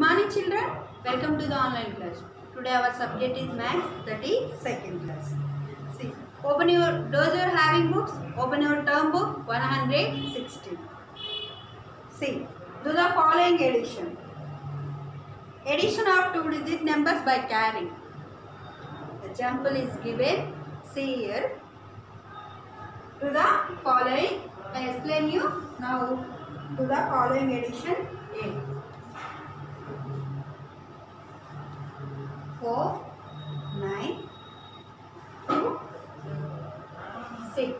morning children. Welcome to the online class. Today our subject is maths, 30 second class. See, open your, those are having books, open your term book 116. See, do the following addition. Addition of two digit numbers by carrying. Example is given. See here. Do the following. I explain you now. Do the following addition. A. 4, 9, 2, 6.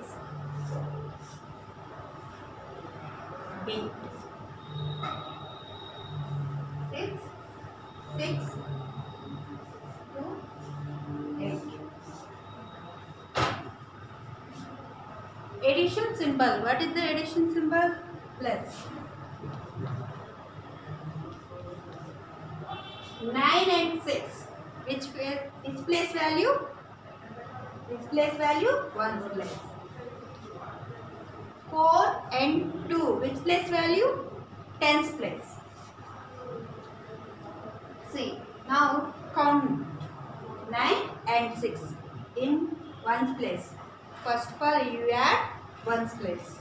B. 6, 6, 2, 8. Addition symbol. What is the addition symbol? Plus. 9 and 6. Which, uh, pa- place value? Which place value? 1 place. 4 and 2. Which place value? 10's place. See, now count 9 and 6 in 1 place. First of all, you add 1 place.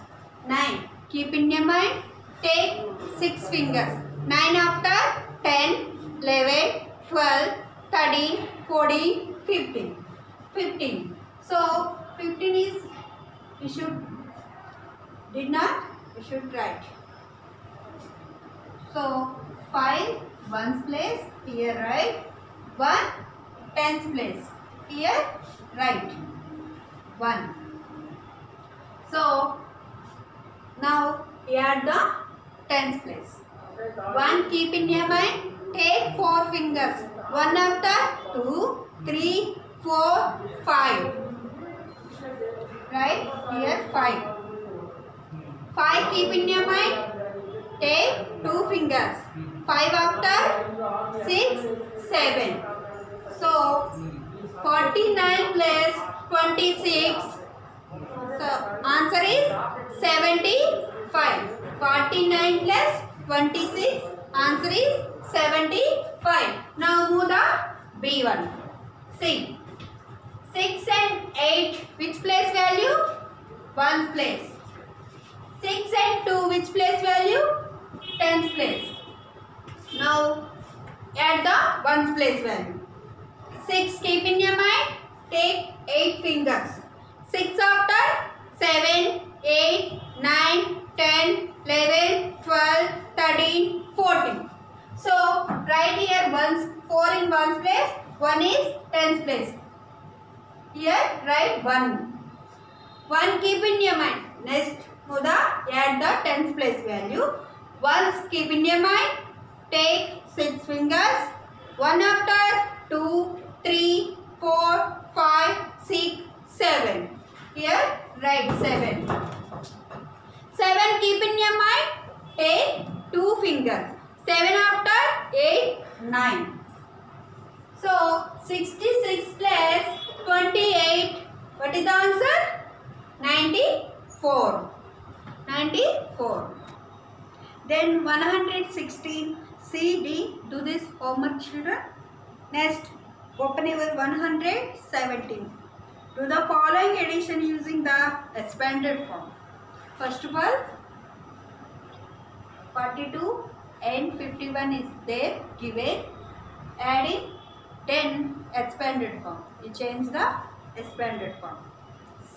9. Keep in your mind, take 6 fingers. 9 after 10, 11, 12, 13, 14, 15. 15. So, 15 is, we should, did not, we should write. So, 5, 1's place, here right 1, 10's place, here right 1. So, now add the tens place. 1 keep in your mind, take 4 fingers. 1 after 2, 3, 4, 5. Right? Here 5. 5 keep in your mind, take 2 fingers. 5 after 6, 7. So, 49 plus 26. So, answer is 75. 49 plus 26. Answer is 75. Now move the B1. See. 6 and 8. Which place value? 1 place. 6 and 2. Which place value? 10th place. Now add the 1's place value. 6 keep in your mind. Take 8 fingers. 6 after 7, 8, 9, 10, 11, write here ones, 4 in 1's place, 1 is 10's place. Here, write 1. 1 keep in your mind. Next, Muda, add the 10's place value. Once keep in your mind, take 6 fingers. 1 after 2, 3, 4, 5, 6, 7. Here, write 7. 7 keep in your mind. Take 2 fingers. 7 after 8, 9. So, 66 plus 28. What is the answer? 94. 94. Then 116 CD. Do this homework children. Next, open your 117. Do the following addition using the expanded form. First of all, 42 and 51 is there given. Adding 10 expanded form. You change the expanded form.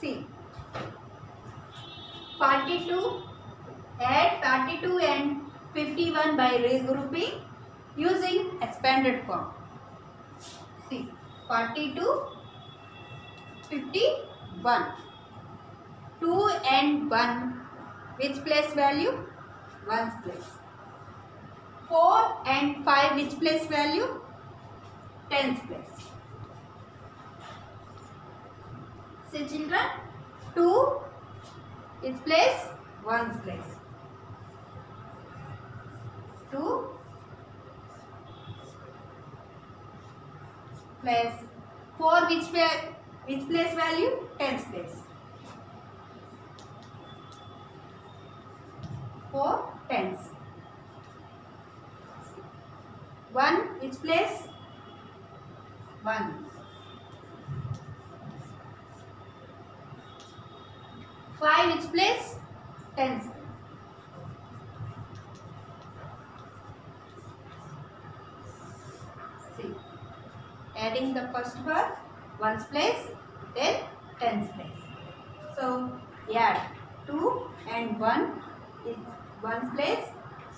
See. 42 add 42 and 51 by regrouping using expanded form. See. 42 51. 2 and 1. Which place value? 1's place. 4 and 5. Which place value? 10's place. See children. 2 is place 1's place. 2 plus 4 which place which place value 10's place 4 tens 1 which place. 1 5 which place. Tens see. Adding the first word ones place then tens place. So add 2 and 1 is ones place.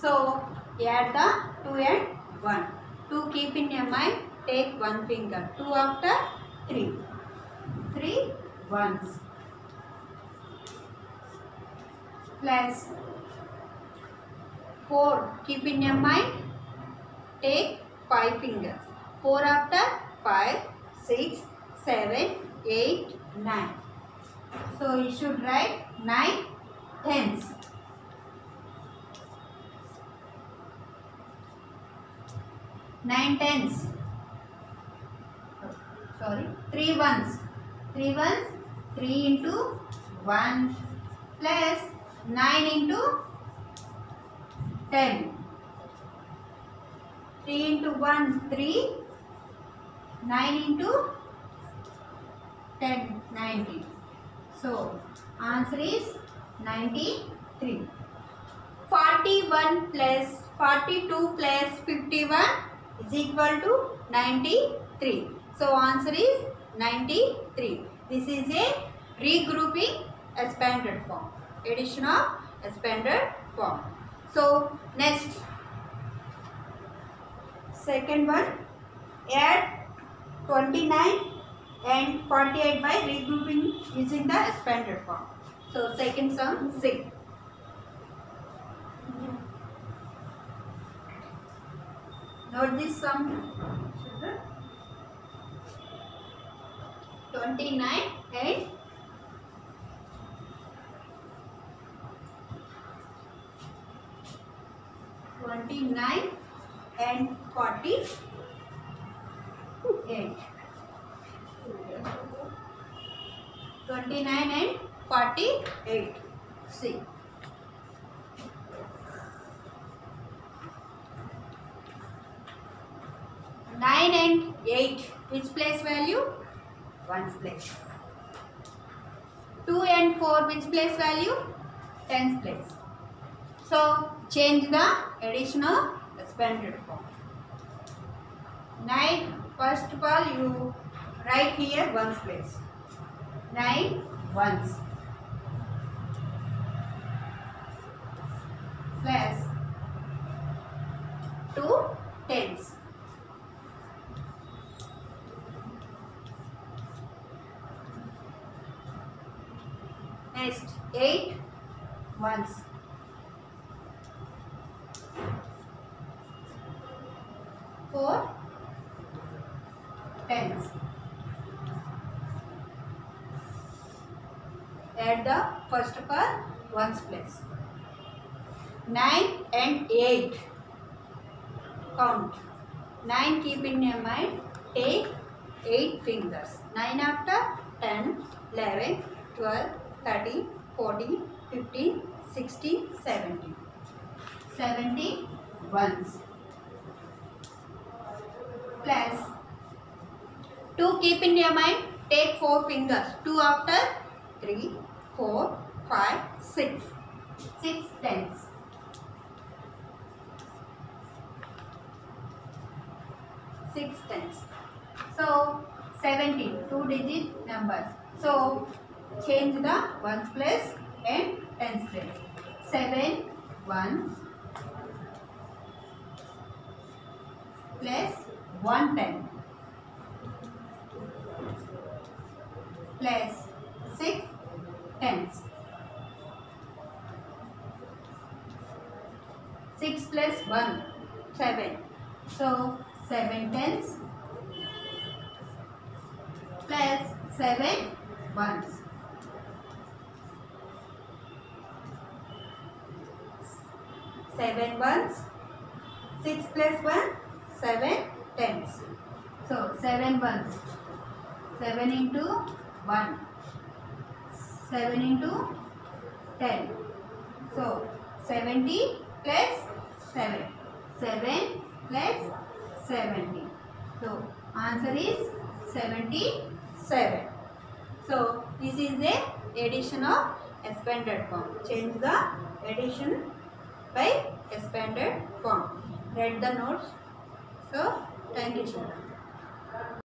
So add the 2 and 1 2 keep in your mind take one finger 2 after 3 3 ones plus 4 keep in your mind take 5 fingers 4 after 5 6 7 8 9 so you should write 9 tens nine tens. Sorry, three ones. Three ones, three into one plus nine into ten. Three into one, three. Nine into ten, ninety. So answer is ninety-three. Forty-one plus forty-two plus fifty-one is equal to 93. So answer is 93. This is a regrouping expanded form. Addition of expanded form. So next second one add 29 and 48 by regrouping using the expanded form. So second sum 6. Note this sum. children. 29 and Twenty-nine and forty-eight. Twenty-nine and forty-eight. See. Nine and eight. Which place value? Ones place. Two and four. Which place value? Tens place. So change the additional expanded form. Nine. First of all, you write here ones place. Nine ones. Plus two tens. Next, 8 ones. Four tens. Add the first all ones place. 9 and 8. Count. 9 keep in your mind. Take 8 fingers. 9 after 10, 11, 12, 13, 14, 15, 16, 17. 70 ones. Plus 2 keep in your mind. Take 4 fingers. 2 after 3, 4, 5, 6. 6 tens. Six tens. So 17, two digit numbers. So change the ones place and tens place. Seven ones plus one ten plus six tens. Six plus one seven. So seven tens 7 ones, 6 plus 1, 7 tens. So 7 ones, 7 into 1, 7 into 10. So 70 plus 7, 7 plus 70. So answer is 77. So this is the addition of expanded form. Change the addition by expanded form. Read the notes. So thank you children.